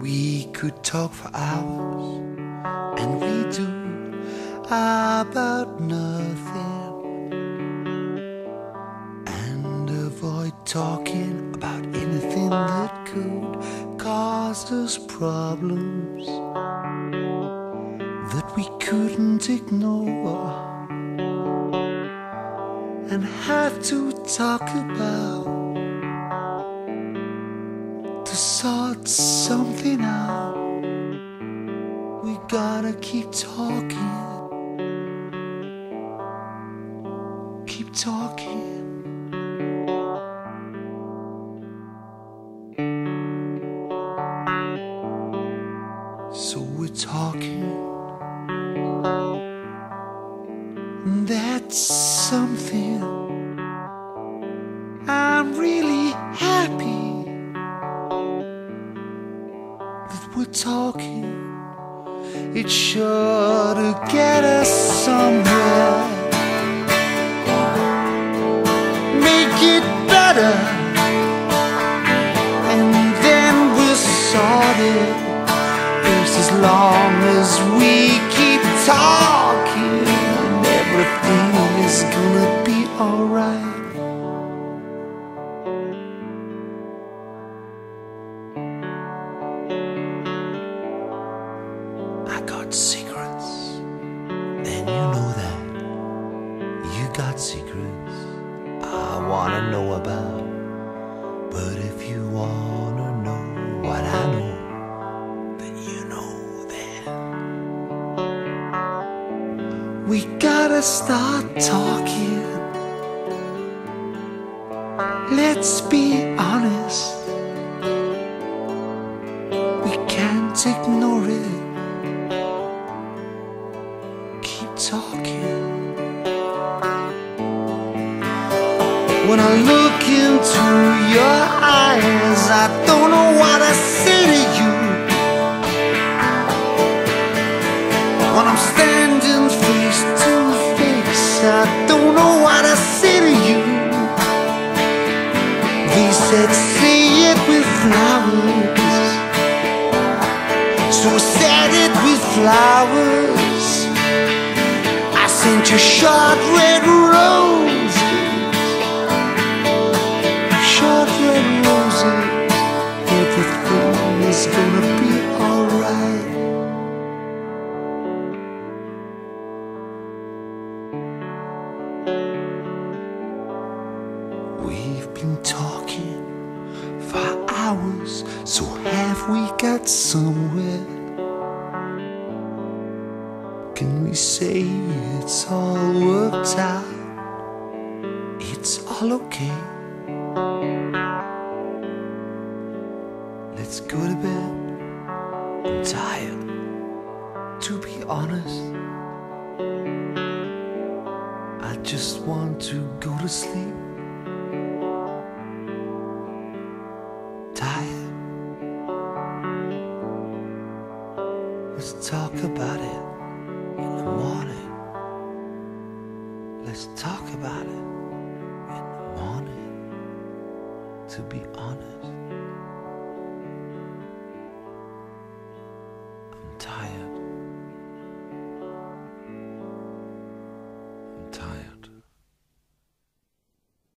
We could talk for hours, and we do, about nothing. And avoid talking about anything that could cause us problems that we couldn't ignore and have to talk about to sort something keep talking. So we're talking. That's something. I'm really happy that we're talking. It's sure to get us somewhere. Better. And then we'll sort it. Just as long as we keep talking, and everything is gonna be alright. I got secrets, you wanna know what I know, then you know that. We gotta start talking. Let's be honest. We can't ignore it. Keep talking. When I look into your eyes, I don't know what I say to you. When I'm standing face to face, I don't know what I say to you. They said, say it with flowers. So I said it with flowers. I sent you short red roses. Been talking for hours, so have we got somewhere? Can we say it's all worked out? It's all okay. Let's go to bed. I'm tired, to be honest. I just want to go to sleep. Let's talk about it in the morning. Let's talk about it in the morning. To be honest, I'm tired.